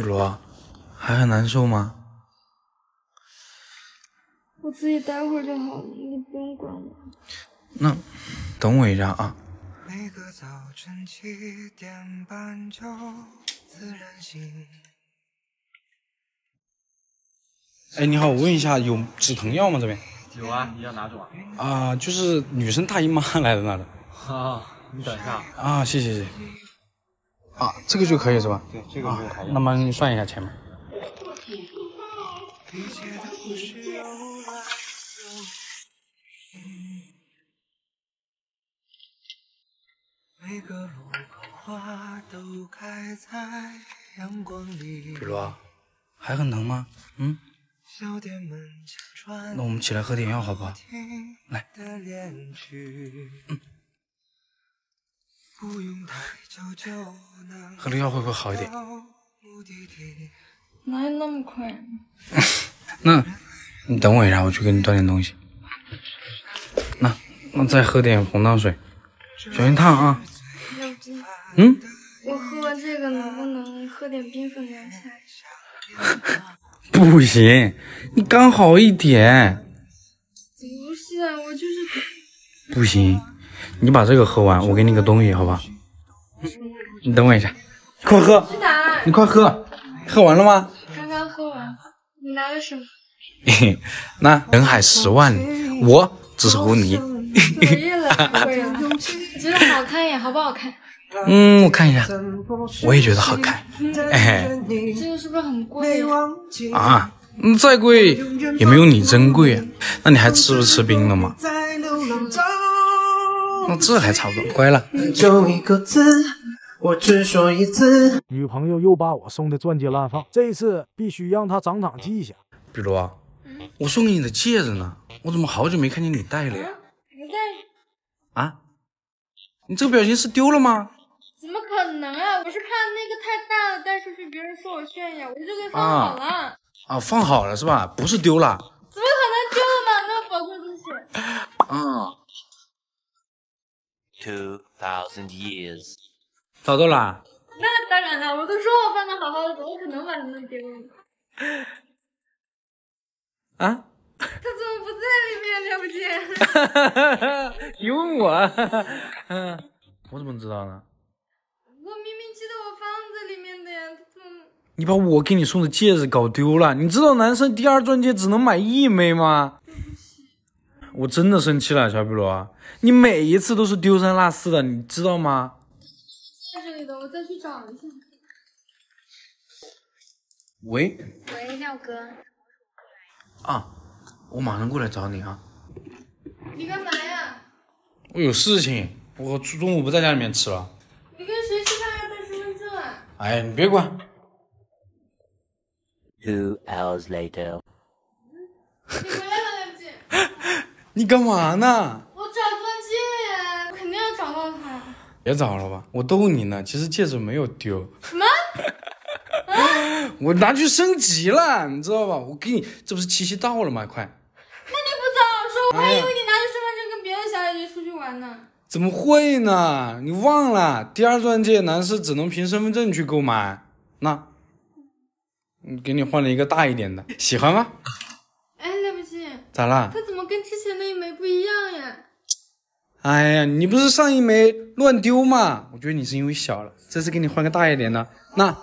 碧罗，还很难受吗？我自己待会儿就好了，你不用管我。那等我一下啊。哎，你好，我问一下，有止疼药吗？这边有啊，你要哪种啊？啊，就是女生大姨妈来的那种。啊，你等一下啊，谢谢谢。啊，这个就可以是吧？对，这个就可以。那么你算一下钱吧。比如，还很疼吗？嗯。那我们起来喝点药好不好？来。嗯。喝了药会不会好一点？哪有那么快？那，你等我一下，我去给你端点东西。那，那再喝点红糖水，小心烫啊。嗯。我喝完这个能不能喝点冰粉凉下 不行，你刚好一点。不是，我就是。不行，你把这个喝完，我给你个东西，好吧？你等我一下，快喝。你快喝，喝完了吗？刚刚喝完。你拿的什么？那人海十万里，我只是糊泥。作业了，会了。觉得好看呀，好不好看？嗯，我看一下，我也觉得好看。哎，这个是不是很贵啊？嗯，再贵也没有你珍贵啊。那你还吃不吃冰了吗？那这还差不多，乖了。女朋友又把我送的钻戒乱放，这次必须让她长长记性。比如，我送给你的戒指呢？我怎么好久没看见你戴了呀？不戴。啊？你这个表情是丢了吗？怎么可能啊！我是怕那个太大了，带出去别人说我炫耀，我就给放好了。啊，放好了是吧？不是丢了。怎么可能丢了嘛？那么宝贵的东西。啊。Two thousand years。找到了。那当然了，我都说我放的好好的，怎么可能把它弄丢了？啊？他怎么不在里面？了不起！你问我？我怎么知道呢？我明明记得我放在里面的呀，他怎么？你把我给你送的戒指搞丢了？你知道男生第二钻戒只能买一枚吗？我真的生气了，小比罗，你每一次都是丢三落四的，你知道吗？在这里的，我再去找一下。喂。喂，廖哥。啊。我马上过来找你啊！你干嘛呀？我有事情，我中午不在家里面吃了。你跟谁吃饭要带身份证啊？哎，你别管。Two hours later。你干嘛呢？我找钻戒呀，我肯定要找到它。别找了吧，我逗你呢。其实戒指没有丢。什么？我拿去升级了，你知道吧？我给你，这不是七夕到了吗？快。那你不早说我还以为你拿着身份证跟别的小姐姐出去玩呢。怎么会呢？你忘了，第二钻戒男士只能凭身份证去购买。那，给你换了一个大一点的，喜欢吗？哎，对不起。咋了？他怎不一样呀？哎呀，你不是上一枚乱丢吗？我觉得你是因为小了，这次给你换个大一点的。那，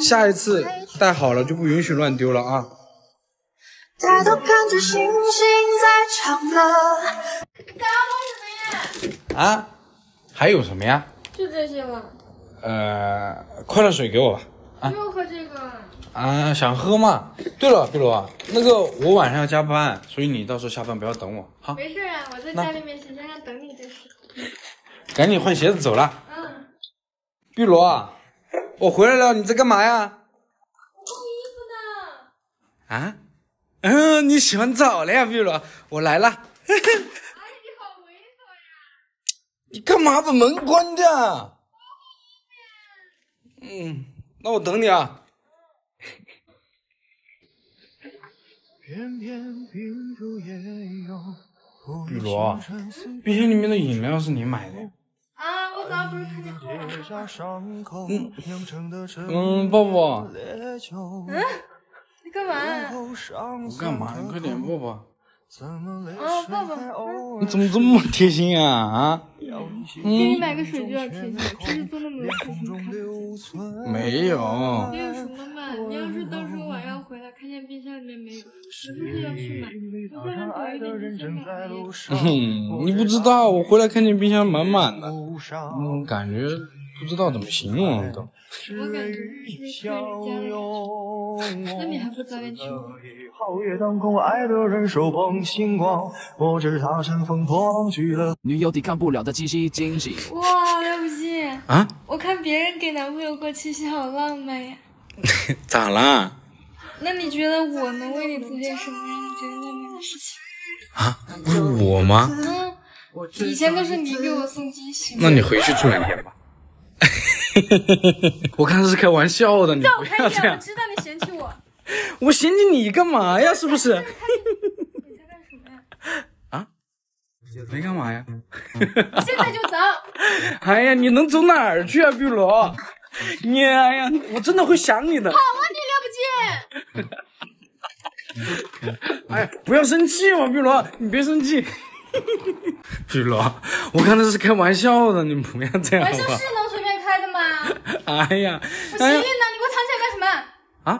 下一次戴好了就不允许乱丢了啊。抬头看着星星在唱歌。还有什么呀？啊？还有什么呀？就这些了。呃，快乐水给我吧。啊。又喝这个。啊，想喝嘛？对了，碧罗，那个我晚上要加班，所以你到时候下班不要等我，好？没事啊，我在家里面闲闲等你就是。赶紧换鞋子走了。嗯。碧罗，我回来了，你在干嘛呀？我换衣服呢。啊？嗯，你洗完澡了呀，碧罗，我来了。哎，你好猥琐呀！你干嘛把门关着？嗯，那我等你啊。碧罗，冰箱里面的饮料是你买的？啊，我早上不是看见好了。嗯，抱抱，嗯，你干嘛？我干嘛？你快点抱抱。哦，抱抱。嗯你怎么这么贴心啊啊？给嗯你，买个水就要贴心，平时做那么多事情看。没有。没有什么嘛，你要是到时候晚上回来看见冰箱里面没有，是不是要去买？嗯，你不知道，我回来看见冰箱满满的，嗯，感觉不知道怎么形容了都。我感觉是不是客人家了？那你还不早点去买？皓月当空，爱的人手捧星光，我知他乘风破浪去了。女友抵抗不了的七夕惊喜。哇，来不及！啊？我看别人给男朋友过七夕好浪漫呀。咋啦？那你觉得我能为你做些什么让你觉得浪漫的事情？啊？不是我吗？嗯，以前都是你给我送惊喜。那你回去住两天吧。我刚才是开玩笑的，你绕不开一点，我要这样。知道你嫌弃我。我嫌弃你干嘛呀？是不是？你在干什么呀？啊？没干嘛呀？现在就走。哎呀，你能走哪儿去啊，碧罗？你哎呀，我真的会想你的。好啊，你了不起！哎，不要生气嘛，碧罗，你别生气。碧罗，我刚才是开玩笑的，你不要这样玩吗？哎呀，我哎呀行李呢？你给我藏起来干什么？啊！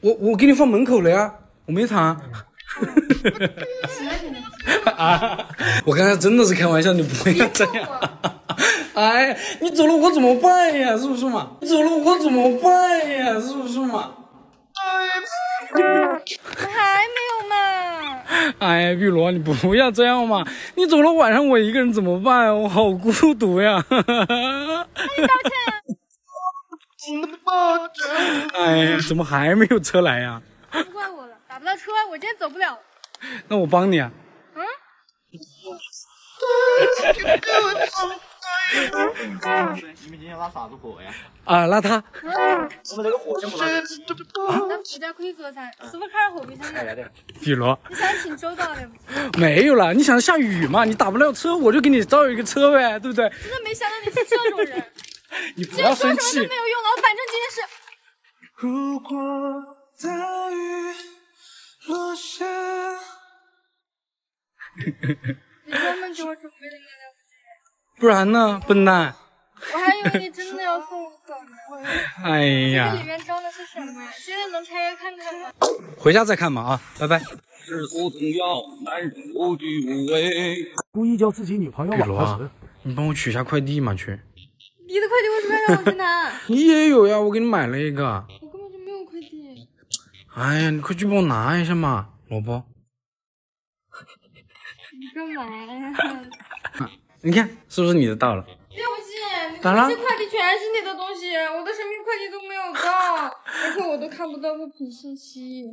我我给你放门口了呀，我没藏。行了，行了。啊！我刚才真的是开玩笑，你不要这样。哎呀，你走了我怎么办呀？是不是嘛？你走了我怎么办呀？是不是嘛？还没有嘛？哎呀，碧罗，你不要这样嘛！你走了晚上我一个人怎么办？我好孤独呀！哎呀，怎么还没有车来呀？不怪我了，打不到车，我今天走不了。那我帮你啊。嗯？你们今天拉啥子火呀？啊，拉他我们这个火先不拉。那附加可以做噻，是不是看着后备箱的？碧罗你想挺周到的，没有了。你想下雨嘛？你打不了车，我就给你造一个车呗，对不对？真的没想到你是这种人。你不要生气说什么都没。有用了，我反正今天是。如果大雨落下，你专门给我准备的不然呢，笨蛋？我还以为你真的要送我走呢。哎这里呀，面装的是什么呀？现在能拆开看看吗？回家再看吧啊，拜拜。世俗总要男人无惧无畏。故意叫自己女朋友碧罗啊网个词。你帮我取下快递嘛，去。你的快递为什么要让我去拿？你 也有呀，我给你买了一个。我根本就没有快递。哎呀，你快去帮我拿一下嘛，萝卜。你干嘛呀？你看是不是你的到了？对不起，你咋了这快递全是你的东西，我的神秘快递都没有到，而且我都看不到物品信息。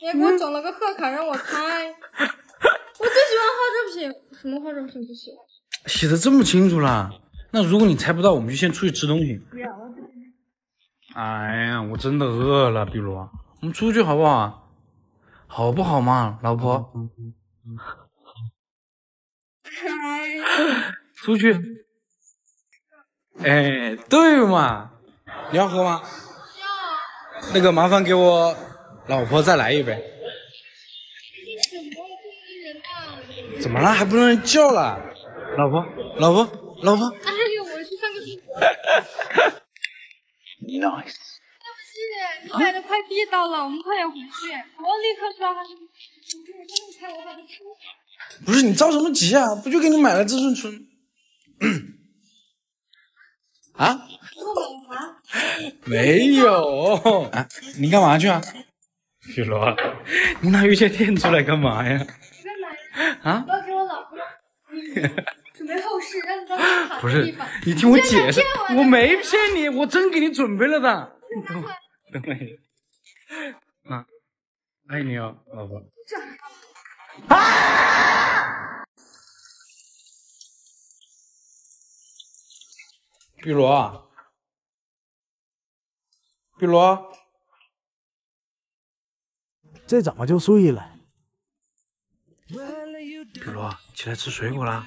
你还给我整了个贺卡让我开，我最喜欢化妆品，什么化妆品不喜欢？写的这么清楚啦。那如果你猜不到，我们就先出去吃东西。不要，我哎呀，我真的饿了，碧罗，我们出去好不好？好不好嘛，老婆？出去。哎，对嘛，你要喝吗？要。那个麻烦给我老婆再来一杯。怎么了？还不让人叫了？老婆，老婆，老婆。Nice. 对不起，你买的快递到了，我们快点回去。我立刻刷。不是你着什么急啊？不就给你买了这顺春？啊？我买了啥？没有啊？你干嘛去啊？许罗，你拿有线电出来干嘛呀？干嘛呀？啊？我要给我老婆准备后事，让你到不是你听我解释我我没骗你，我真给你准备了的。等会，等会，啊，爱你哦，老婆。碧罗，碧罗，这怎么就睡了？碧罗，起来吃水果啦！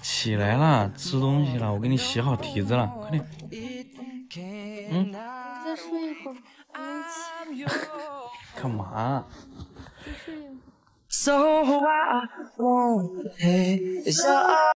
起来了，吃东西了，我给你洗好蹄子了，快点。嗯，再睡一会儿，起。干嘛？再睡一会儿。